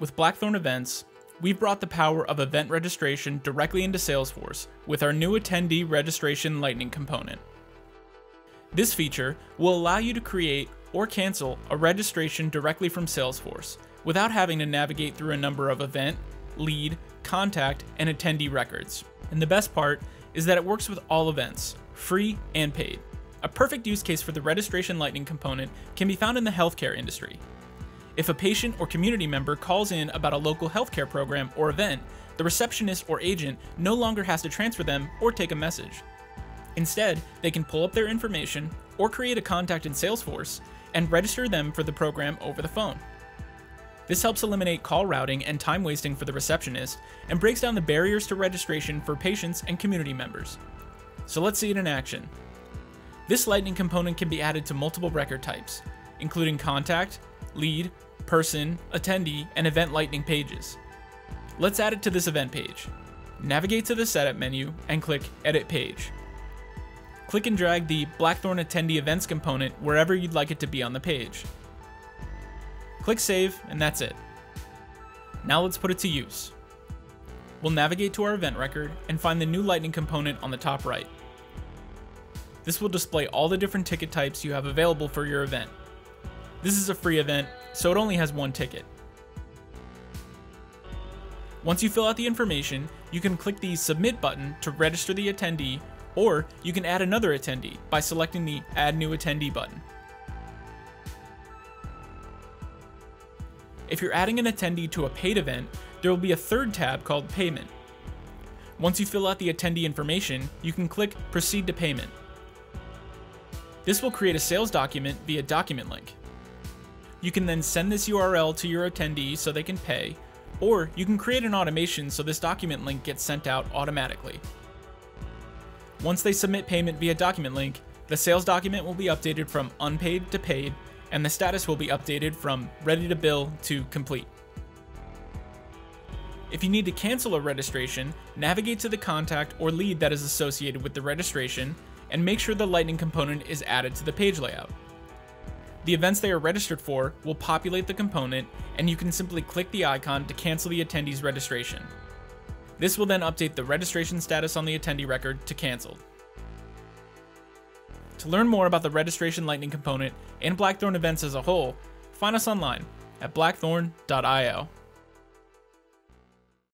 With Blackthorn Events, we've brought the power of event registration directly into Salesforce with our new attendee registration lightning component. This feature will allow you to create or cancel a registration directly from Salesforce without having to navigate through a number of event, lead, contact, and attendee records. And the best part is that it works with all events, free and paid. A perfect use case for the registration lightning component can be found in the healthcare industry. If a patient or community member calls in about a local healthcare program or event, the receptionist or agent no longer has to transfer them or take a message. Instead, they can pull up their information or create a contact in Salesforce and register them for the program over the phone. This helps eliminate call routing and time wasting for the receptionist and breaks down the barriers to registration for patients and community members. So let's see it in action. This Lightning component can be added to multiple record types, including contact, lead, person, attendee, and event Lightning pages. Let's add it to this event page. Navigate to the setup menu and click Edit Page. Click and drag the Blackthorn Attendee Events component wherever you'd like it to be on the page. Click Save, and that's it. Now let's put it to use. We'll navigate to our event record and find the new Lightning component on the top right. This will display all the different ticket types you have available for your event. This is a free event, so it only has one ticket. Once you fill out the information, you can click the Submit button to register the attendee, or you can add another attendee by selecting the Add New Attendee button. If you're adding an attendee to a paid event, there will be a third tab called Payment. Once you fill out the attendee information, you can click Proceed to Payment. This will create a sales document via document link. You can then send this URL to your attendee so they can pay, or you can create an automation so this document link gets sent out automatically. Once they submit payment via document link, the sales document will be updated from unpaid to paid, and the status will be updated from ready to bill to complete. If you need to cancel a registration, navigate to the contact or lead that is associated with the registration, and make sure the Lightning component is added to the page layout. The events they are registered for will populate the component, and you can simply click the icon to cancel the attendee's registration. This will then update the registration status on the attendee record to canceled. To learn more about the registration lightning component and Blackthorn events as a whole, find us online at blackthorn.io.